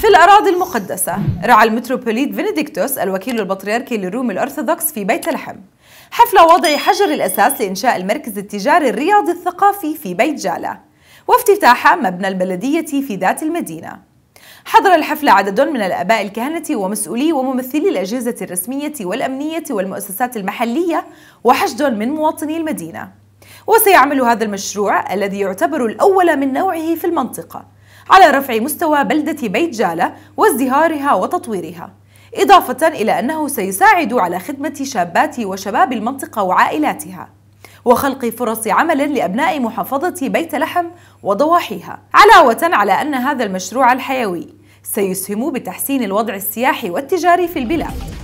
في الأراضي المقدسة رعى المتروبوليت فينيديكتوس الوكيل البطريركي للروم الأرثوذكس في بيت لحم. حفل وضع حجر الأساس لإنشاء المركز التجاري الرياضي الثقافي في بيت جالة وافتتاح مبنى البلدية في ذات المدينة. حضر الحفل عدد من الآباء الكهنة ومسؤولي وممثلي الأجهزة الرسمية والأمنية والمؤسسات المحلية وحشد من مواطني المدينة. وسيعمل هذا المشروع الذي يعتبر الأول من نوعه في المنطقة. على رفع مستوى بلدة بيت جالة وازدهارها وتطويرها إضافة إلى أنه سيساعد على خدمة شابات وشباب المنطقة وعائلاتها وخلق فرص عمل لأبناء محافظة بيت لحم وضواحيها علاوة على أن هذا المشروع الحيوي سيسهم بتحسين الوضع السياحي والتجاري في البلاد.